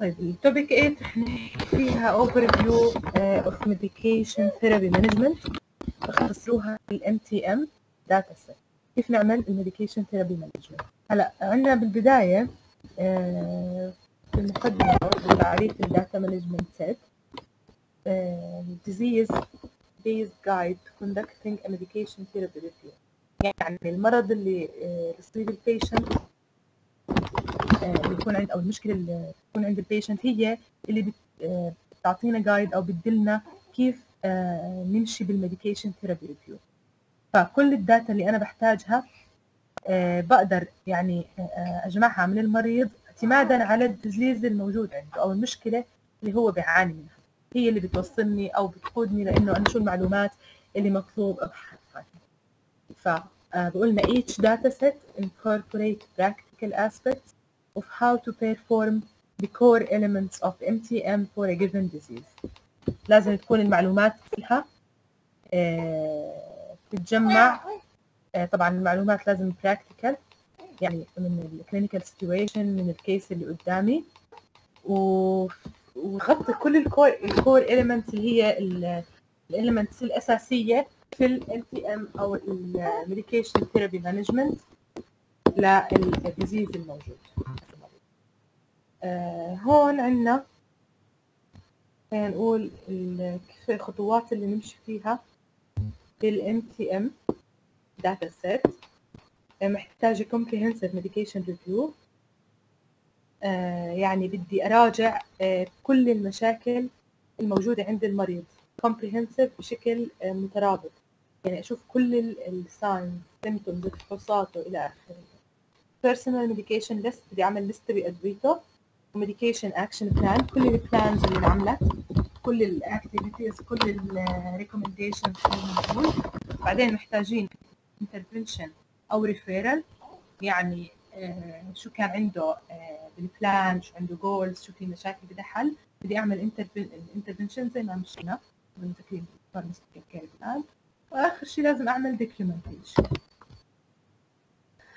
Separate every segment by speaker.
Speaker 1: طيب ال topic 8 رح نحكي فيها overview of medication therapy management بختصروها ال MTM data set كيف نعمل ال medication therapy management هلا عندنا بالبداية آه، في المقدمة أو تعريف ال data management set disease based guide to conducting a medication therapy يعني المرض اللي يصيب ال patient اللي يكون عند أو المشكلة اللي تكون عند ال patient هي اللي بتعطينا guide أو بتدلنا كيف نمشي بال medication therapy review فكل ال data اللي أنا بحتاجها بقدر يعني أجمعها من المريض اعتمادا على ال disease الموجود عنده أو المشكلة اللي هو بيعاني منها. هي اللي بتوصلني أو بتقودني لأنه أنا شو المعلومات اللي مطلوب أبحث عنها. فبقولنا each data set incorporate practical aspects of how to perform the core elements of MTM for a given disease. لازم تكون المعلومات فيها تتجمع. طبعا المعلومات لازم practical يعني من ال clinical situation من ال case اللي قدامي. وغطي كل ال core ال core elements اللي هي ال elements الأساسية في ال MTM أو ال medication therapy management لل disease الموجود. آه هون عندنا خلينا نقول الخطوات اللي نمشي فيها بال MTM data set محتاجة comprehensive medication review. آه يعني بدي أراجع آه كل المشاكل الموجودة عند المريض. comprehensive بشكل آه مترابط. يعني أشوف كل ال signs symptoms فحوصاته إلى آخره. personal medication list بدي أعمل لستة بأدويته. و medication action plan كل ال plans اللي انعملت كل ال activities كل ال recommendations اللي موجود بعدين محتاجين intervention أو referral يعني آه شو كان عنده آه بال plan شو عنده goals شو في مشاكل بدها حل. بدي أعمل intervention زي ما مشينا بنذكر كيف الآن. وآخر شيء لازم أعمل documentation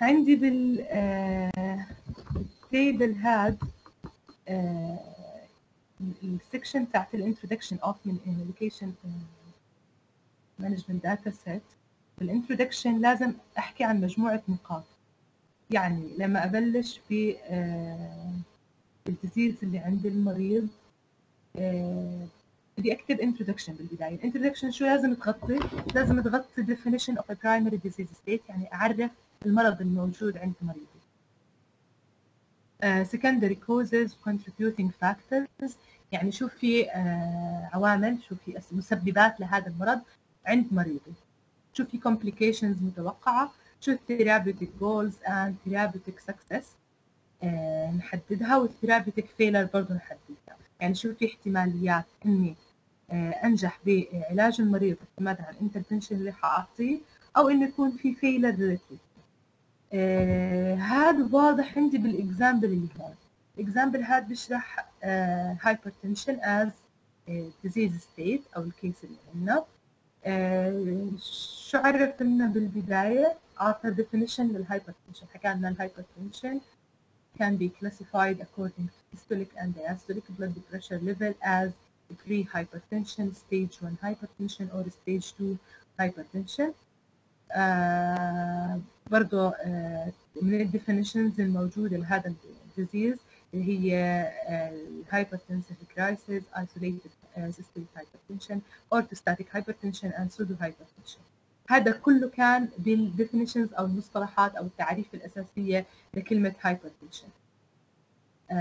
Speaker 1: عندي بال آه ال table هاد ال section بتاعت ال introduction of medication management data set ال introduction لازم أحكي عن مجموعة نقاط. يعني لما أبلش ب ال disease اللي عند المريض بدي اكتب introduction بالبداية. ال introduction شو لازم تغطي؟ لازم تغطي definition of a primary disease state يعني أعرف المرض الموجود عند Uh, secondary causes contributing factors. يعني شو في uh, عوامل شو في مسببات لهذا المرض عند مريضي شو في complications متوقعة. شو therapeutic goals and therapeutic success uh, نحددها وال therapeutic failure برضه نحددها. يعني شو في احتماليات إني أنجح بعلاج المريض اعتمادا على ال intervention اللي حأعطيه أو إنه يكون في failure relative آه هذا واضح عندي بال example اللي هون ال example هذا بيشرح hypertension as disease state أو ال case اللي عندنا آه شو عرف لنا بالبداية اعطى definition للهايبرتنشن حكى لنا الهايبرتنشن can be classified according to systolic and diastolic blood pressure level as pre-hypertension, stage 1 hypertension or stage 2 hypertension. آه برضو آه من الديفينيشنز الموجودة لهذا الديزيز اللي هي hypertensive crisis, isolated uh, systemic hypertension, orthostatic hypertension and pseudo hypertension. هذا كله كان بالديفينيشنز أو المصطلحات أو التعريف الأساسية لكلمة hypertension. Uh,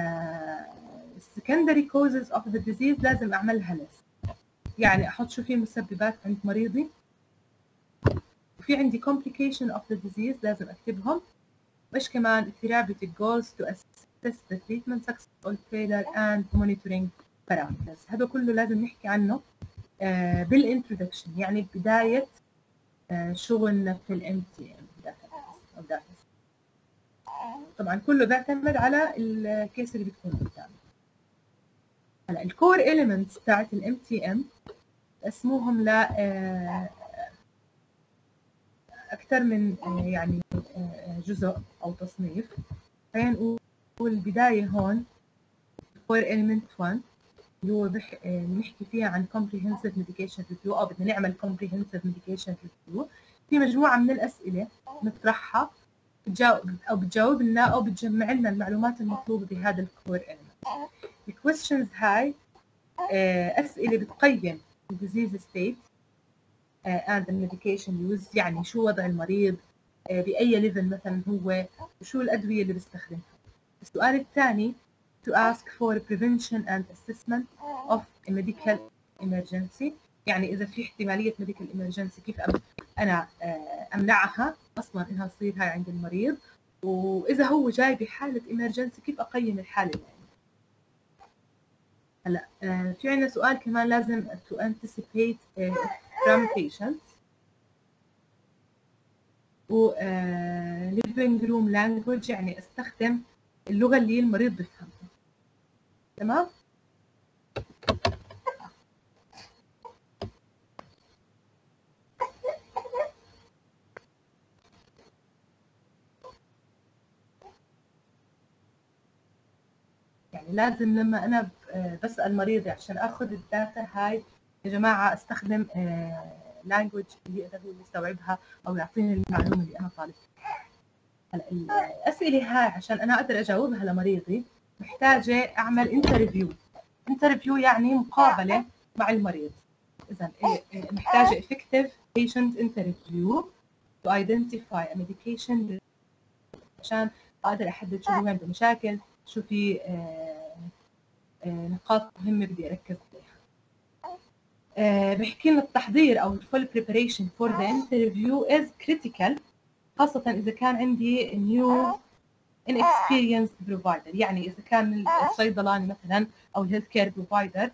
Speaker 1: secondary causes of the disease لازم أعملها list. يعني أحط شو في مسببات عند مريضي وفي عندي complication of the disease لازم أكتبهم وإيش كمان therapeutic goals to assess the treatment success or failure and monitoring parameters هذا كله لازم نحكي عنه آه بالintroduction يعني بداية آه شغلنا في ال MTM طبعا كله بيعتمد على الكيس اللي بتكون قدامي هلا الكور elements بتاعت ال MTM اسموهم ل آه أكثر من يعني جزء أو تصنيف. خلينا نقول البداية هون core element 1 اللي هو. آه، بنحكي فيها عن comprehensive medication review. أو بدنا نعمل comprehensive medication review. في مجموعة من الأسئلة نطرحها. بتجاوب أو بتجاوب لنا أو بتجمع لنا المعلومات المطلوبة بهذا الكور element. الكويستشنز هاي آه، أسئلة بتقيم ال disease state and the medication use يعني شو وضع المريض آه، بأي ليفل مثلا هو وشو الأدوية اللي بيستخدمها. السؤال الثاني to ask for prevention and assessment of a medical emergency. يعني إذا في احتمالية medical emergency كيف أنا آه، أمنعها أصلا إنها تصير هاي عند المريض؟ وإذا هو جاي بحالة emergency كيف أقيم الحالة؟ اللي هلا آه، في عندنا سؤال كمان لازم to anticipate from patients. و living room language يعني أستخدم اللغة اللي المريض بيفهمها. تمام؟ يعني لازم لما أنا بسأل مريضي عشان آخذ ال data هاي يا جماعة أستخدم language اللي يقدر يستوعبها أو يعطيني المعلومة اللي أنا طالبها. هلا الأسئلة هاي عشان أنا أقدر أجاوبها لمريضي محتاجة أعمل interview interview يعني مقابلة مع المريض. اذا محتاجة effective patient interview to identify a medication عشان أقدر أحدد شو هو عنده مشاكل شو في نقاط مهمة بدي أركز عليها بحكي لنا التحضير أو full preparation for the interview is critical خاصة إذا كان عندي new inexperienced provider يعني إذا كان الصيدلاني مثلا أو ال health care provider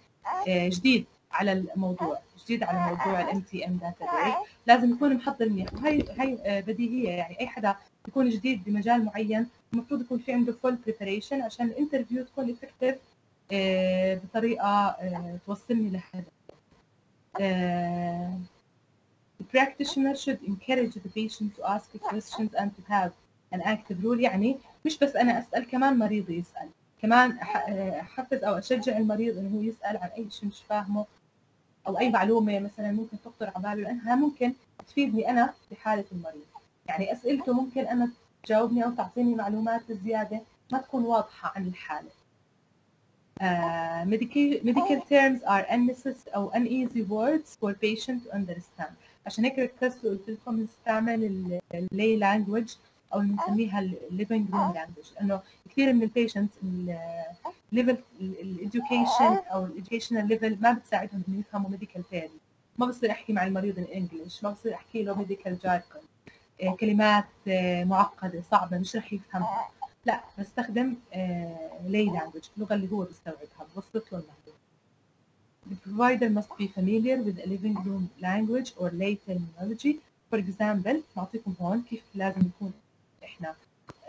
Speaker 1: جديد على الموضوع جديد على موضوع ال MTM data لازم يكون محضر منيح. وهي هي بديهية يعني أي حدا يكون جديد بمجال معين المفروض يكون في عنده full preparation عشان ال interview تكون effective بطريقة توصلني لهذا The practitioner should encourage the patient to ask questions and to have an active role. يعني مش بس أنا أسأل كمان مريضي يسأل. كمان أحفز أو أشجع المريض إنه هو يسأل عن أي شيء مش فاهمه أو أي معلومة مثلا ممكن تخطر على باله لأنها ممكن تفيدني أنا بحاله المريض. يعني أسئلته ممكن أنا تجاوبني أو تعطيني معلومات زيادة ما تكون واضحة عن الحالة. Uh, medical, medical terms are unnecessary أو uneasy words for patient to understand. عشان هيك ركزت وقلت لكم نستعمل ال lay language أو بنسميها ال living room language لأنه كثير من ال patients ال level ال education أو ال educational level ما بتساعدهم إنه يفهموا medical term ما بصير أحكي مع المريض ال English ما بصير أحكي له medical jargon كلمات معقدة صعبة مش رح يفهمها لا بستخدم lay language اللغة اللي هو بيستوعبها بوصف له المعلومه The provider must be familiar with a living room language or lay terminology. For example, نعطيكم هون كيف لازم يكون إحنا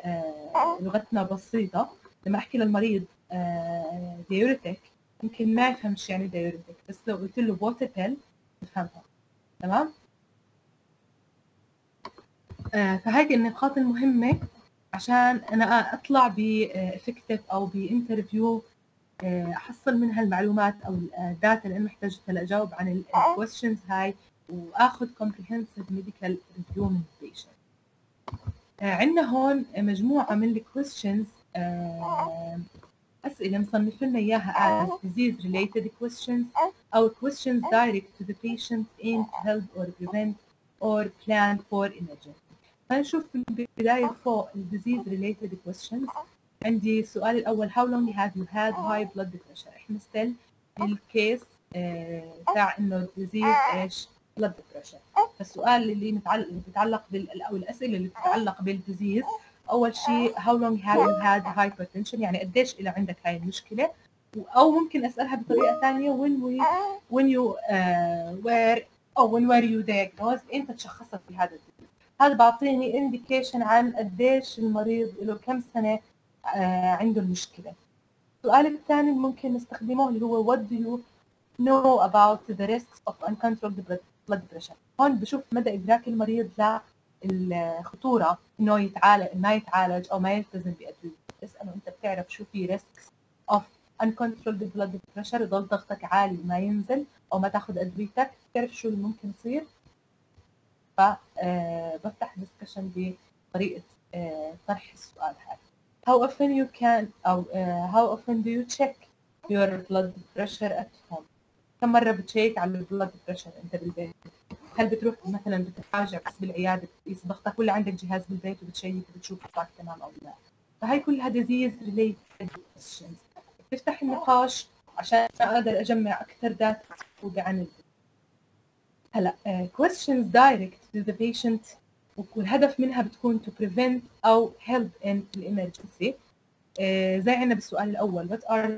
Speaker 1: آه لغتنا بسيطة. لما أحكي للمريض آه diuretic يمكن ما يفهمش يعني diuretic بس لو قلت له water pill يفهمها تمام؟ آه فهيك النقاط المهمة. عشان أنا أطلع ب effective أو ب interview أحصل منها المعلومات أو ال data اللي أنا محتاجتها لاجاوب عن الكويستشنز هاي وآخذ comprehensive medical review من ال patient عندنا هون مجموعة من الكويستشنز أسئلة مصنف لنا إياها as disease related questions أو questions direct to the patient aim to help or prevent or plan for فنشوف في البداية فوق ال disease related questions عندي السؤال الأول how long have you had high blood pressure إحنا still ال case تاع إنه disease إيش؟ blood pressure. فالسؤال اللي متعلق بيتعلق بال أو الأسئلة اللي بتتعلق بال disease أول شيء how long have you had hypertension يعني قديش إلى عندك هاي المشكلة؟ أو ممكن أسألها بطريقة ثانية when we when you uh, were أو when were you diagnosed إمتى تشخصت بهذا ال disease؟ هذا بعطيني indication عن قديش المريض له كم سنة uh, عنده المشكلة. السؤال الثاني اللي ممكن نستخدمه اللي هو what do you know about the risks of uncontrolled blood pressure هون بشوف مدى إدراك المريض للخطوره إنه يتعالج ما يتعالج أو ما يلتزم بأدوية. اساله أنت بتعرف شو في risks of uncontrolled blood pressure يضل ضغطك عالي وما ينزل أو ما تاخذ أدويتك. تعرف شو اللي ممكن يصير؟ فبفتح discussion بطريقة طرح السؤال. هذا how often you can أو how often do you check your blood pressure at home كم مرة بتشيك على ال blood pressure أنت بالبيت؟ هل بتروح مثلا بتراجع بس بالعيادة؟ بتقيس ضغطك ولا عندك جهاز بالبيت وبتشيك وبتشوف ضغطك تمام أو لا. فهي كلها disease related بتفتح النقاش عشان أقدر أجمع أكثر data عن ال patient هلا uh, questions direct to the patient والهدف منها بتكون to prevent أو help in emergency uh, زي عندنا بالسؤال الأول what are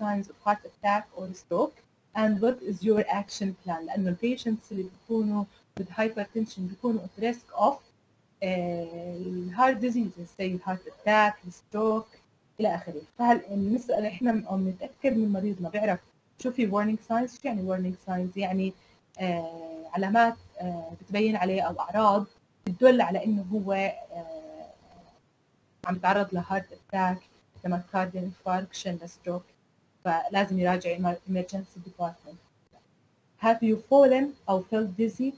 Speaker 1: signs of heart attack or stroke and what is your action plan لأنه ال patients اللي بيكونوا with hypertension بيكونوا at risk of ال heart diseases زي ال heart attack ال stroke إلى اخره فهل بنسال إحنا أو بنتاكد من مريضنا بيعرف شو في warning signs شو يعني warning signs يعني آه علامات آه بتبين عليه أو أعراض بتدل على إنه هو آه عم يتعرض ل heart attack ل myocardial infarction ل stroke فلازم يراجع emergency department have you fallen or felt dizzy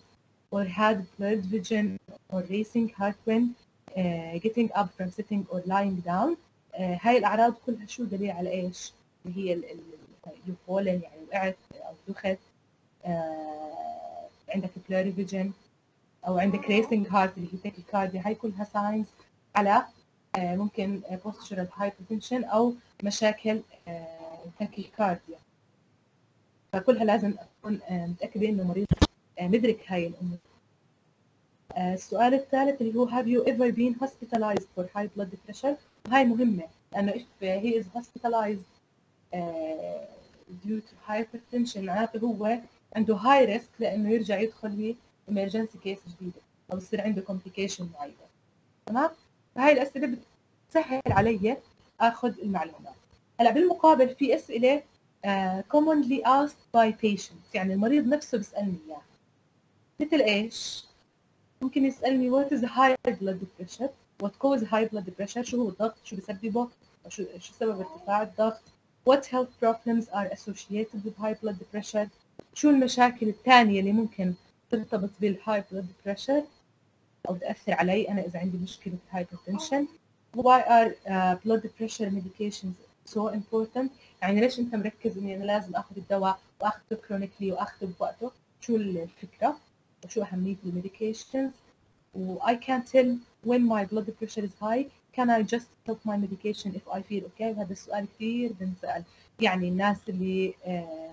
Speaker 1: or had blurred vision or racing heart when uh, getting up from sitting or lying down uh, هاي الأعراض كلها شو دليل على إيش؟ اللي هي ال you fallen يعني وقعت أو دخت آه، عندك blurry vision أو عندك racing heart اللي هي tachycardia هاي كلها signs على آه، ممكن postural hypotension أو مشاكل آه، tachycardia فكلها لازم أكون متأكدة إنه المريض مدرك هاي الأمور. السؤال الثالث اللي هو have you ever been hospitalized for high blood pressure وهي مهمة لأنه if he is hospitalized due to hypertension معناته هو عنده high risk لإنه يرجع يدخل ب emergency case جديدة أو يصير عنده complication معينة. تمام؟ فهاي الأسئلة بتسهل علي آخذ المعلومات. هلأ بالمقابل في أسئلة uh, commonly asked by patients. يعني المريض نفسه بيسألني إياها. مثل إيش؟ ممكن يسألني what is high blood pressure? what cause high blood pressure? شو هو الضغط؟ شو بسببه؟ شو شو سبب ارتفاع الضغط؟ what health problems are associated with high blood pressure? شو المشاكل الثانية اللي ممكن ترتبط بال high blood pressure أو تأثر علي؟ أنا إذا عندي مشكلة hypertension. Why are uh, blood pressure medications so important? يعني ليش أنت مركز إني أنا لازم آخذ الدواء وآخذه chronically وآخذه بوقته؟ شو الفكرة؟ وشو أهمية ال medications؟ و I can tell when my blood pressure is high. Can I just stop my medication if I feel okay? وهذا السؤال كثير بنسأل. يعني الناس اللي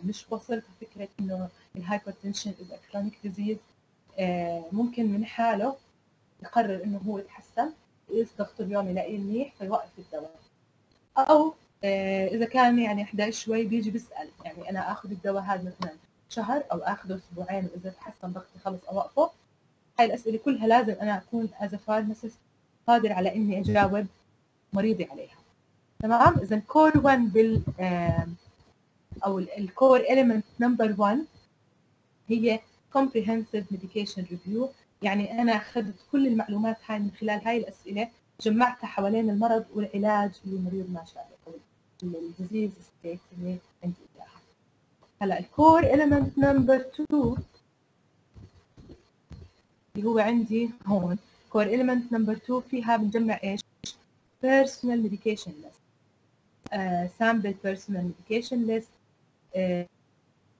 Speaker 1: مش وصلت فكرة إنه الهايبرتنشن a chronic disease ممكن من حاله يقرر إنه هو يتحسن يقيس ضغطه اليومي يلاقيه منيح فيوقف الدواء. أو إذا كان يعني إحدى شوي بيجي بيسأل يعني أنا آخذ الدواء هذا مثلا شهر أو آخذه أسبوعين وإذا تحسن ضغطي خلص أوقفه هاي الأسئلة كلها لازم أنا أكون as pharmacist قادر على إني أجاوب مريضي عليها. تمام؟ اذا core 1 بال أو ال core element number 1 هي comprehensive medication review. يعني أنا أخذت كل المعلومات هاي من خلال هاي الأسئلة جمعتها حوالين المرض والعلاج اللي المريض ماشي عليه ال disease state اللي عندي إياها. هلا ال core element number 2 اللي هو عندي هون. core element number 2 فيها بنجمع إيش؟ uh, sample personal medication list. uh,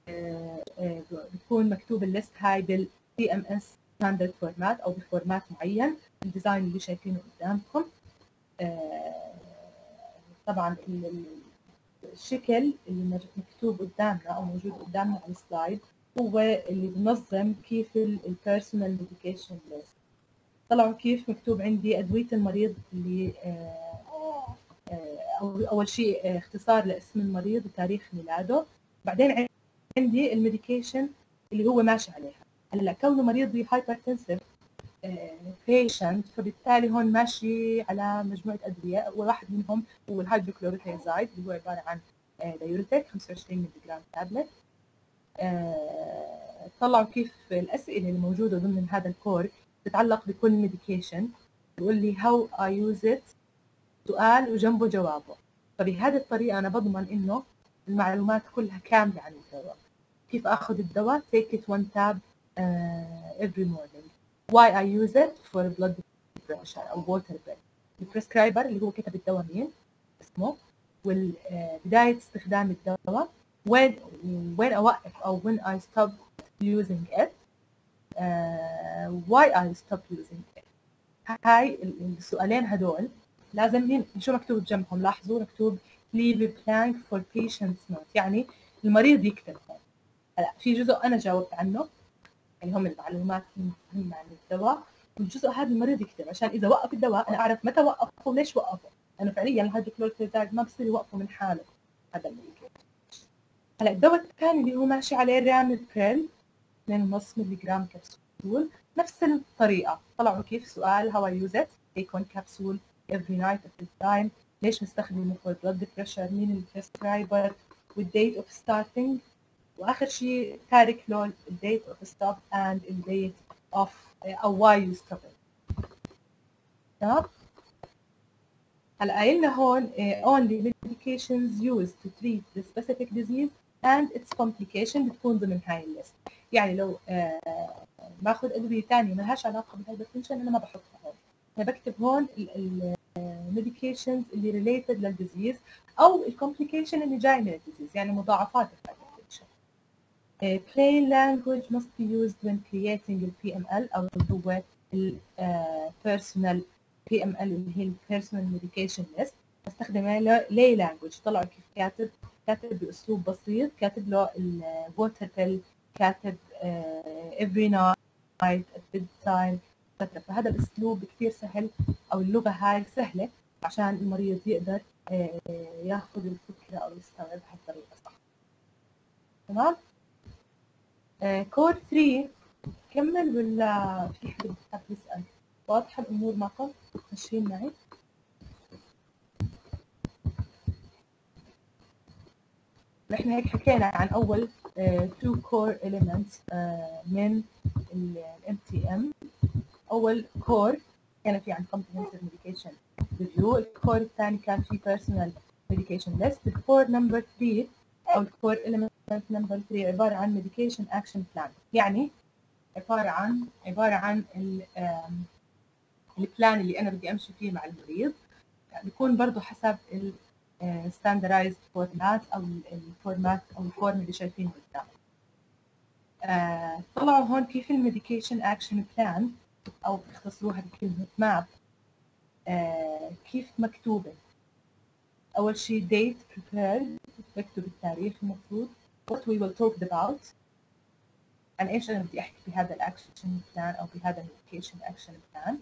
Speaker 1: uh, بتكون مكتوب ال list هاي بال CMS standard format أو ب format معين. ال design اللي شايفينه قدامكم. طبعا الشكل اللي مكتوب قدامنا أو موجود قدامنا على ال slide هو اللي بنظم كيف ال personal medication list طلعوا كيف مكتوب عندي أدوية المريض اللي أو أول شيء اختصار لاسم المريض وتاريخ ميلاده. بعدين عندي ال medication اللي هو ماشي عليها. هلا كونه مريض hypertensive patient فبالتالي هون ماشي على مجموعة أدوية. وواحد منهم هو ال hydrochlorothiazide اللي هو عبارة عن diuretic 25 ملي جرام تابلت. طلعوا كيف الأسئلة اللي موجودة ضمن هذا ال core تتعلق بكل medication بيقول لي how I use it سؤال وجنبه جوابه. فبهذه الطريقة أنا بضمن إنه المعلومات كلها كاملة عن الدواء. كيف أخذ الدواء؟ Take it one tab uh, every morning. Why I use it? For blood pressure أو water pressure. البريسكرايبر اللي هو كتب الدواء مين؟ اسمه. وبداية استخدام الدواء. وين وين أوقف أو when I stop using it. Uh, why I stop using it. هاي السؤالين هدول لازم شو مكتوب جنبهم؟ لاحظوا مكتوب leave a blank for patient's note. يعني المريض يكتب هلا في جزء أنا جاوبت عنه. اللي هم المعلومات المهمه عن الدواء. والجزء هذا المريض يكتب. عشان إذا وقف الدواء أنا أعرف متى وقفه وليش وقفه؟ لأنه فعليا ال hydrochlorothiazide ما بصير يوقفه من حاله هذا اللي هلا الدواء الثاني اللي هو ماشي عليه ramipril 2.5 ملي جرام كبسول نفس الطريقة. طلعوا كيف؟ سؤال how I use it. Take one capsule every night at this time. ليش نستخدمه for blood pressure مين ال prescriber وال date of starting وآخر شيء تارك له ال date of stop and ال date of أو why you stop تمام؟ هلأ قايلنا هون only medications used to treat the specific disease and its complication بتكون ضمن هاي الليست يعني لو باخذ ادوية ثانية ما لهاش علاقه بال hypertension أنا ما بحطها هون. أنا بكتب هون ال medications اللي related لل disease أو ال complication اللي جاي من ال disease يعني مضاعفات ال hypertension plain language must be used when creating ال PML أو اللي هو ال personal PML اللي هي ال personal medication list. بستخدم lay language طلعوا كيف كاتب كاتب بأسلوب بسيط كاتب له ال water pill كاتب every night at bedtime فهذا الاسلوب كثير سهل أو اللغة هاي سهلة عشان المريض يقدر ياخذ الفكرة أو يستوعبها بطريقة صح. تمام؟ كور 3 كمل ولا في حد حاب يسأل؟ واضحه الأمور معكم؟ ماشيين معي؟ نحن هيك حكينا عن أول two core elements من ال MTM أول core كان في عن comprehensive medication review. ال core الثاني كان في personal medication list. ال core number 3 أو ال core element number 3 عبارة عن medication action plan. يعني عبارة عن عبارة عن ال plan اللي أنا بدي أمشي فيه مع المريض. بيكون برضه حسب ال standardized format أو ال format أو ال form اللي شايفينه قدام. طلعوا هون كيف ال medication action plan أو بيختصروها بكلمة MAP آه كيف مكتوبة. أول شيء date prepared بكتب التاريخ المفروض. What we will talk about. عن إيش أنا بدي أحكي بهذا ال action plan أو بهذا ال medication action plan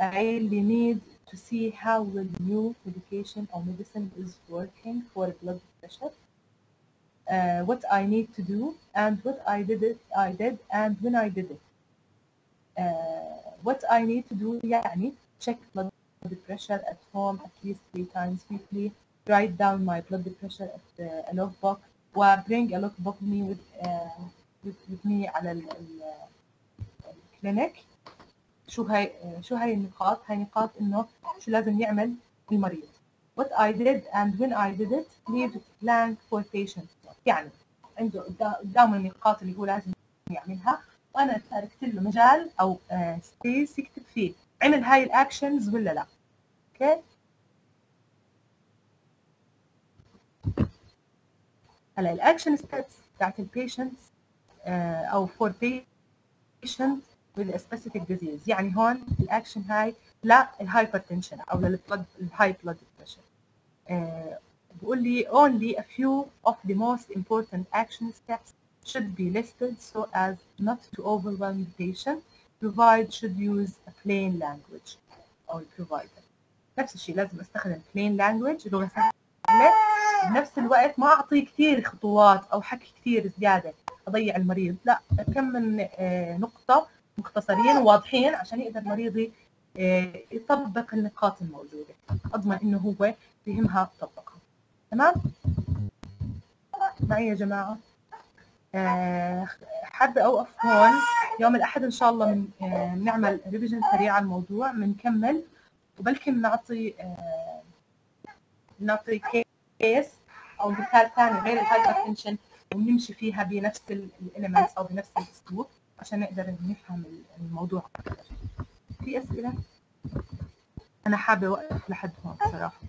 Speaker 1: I really need to see how the new medication or medicine is working for blood pressure uh, what I need to do and what I did it I did and when I did it uh, what I need to do يعني check blood pressure at home at least three times weekly write down my blood pressure at uh, a logbook و bring a logbook me with, uh, with, with me على الكلينيك شو هاي شو هاي النقاط؟ هاي نقاط إنه شو لازم يعمل المريض. What I did and when I did it leave blank for patient يعني عنده قدامه النقاط اللي هو لازم يعملها. وأنا تركت له مجال أو space يكتب فيه عمل هاي ال actions ولا لا. okay هلا ال action steps بتاعت ال patients أو فور بيشنت specific disease يعني هون الاكشن هاي لا الهايبرتنشن أو للبلد الهاي بلد بريشر بقول لي only a few of the most important action steps should be listed so as not to overwhelm the patient. Provide should use a plain language أو provider. نفس الشيء لازم استخدم plain language لغة سهلة بنفس الوقت ما أعطيه كثير خطوات أو حكي كثير زيادة أضيع المريض لا كم من نقطة مختصرين وواضحين عشان يقدر مريضي يطبق النقاط الموجودة. أضمن إنه هو فهمها طبقها تمام؟ معي يا جماعة. حابة أوقف هون؟ يوم الأحد إن شاء الله من بنعمل ريفيجن سريع على الموضوع بنكمل وبلكن نعطي نعطي case أو مثال ثاني غير ال hypertension ونمشي فيها بنفس ال elements أو بنفس الأسلوب. عشان نقدر نفهم الموضوع. أكثر في أسئلة؟ أنا حابة أوقف لحد هون صراحة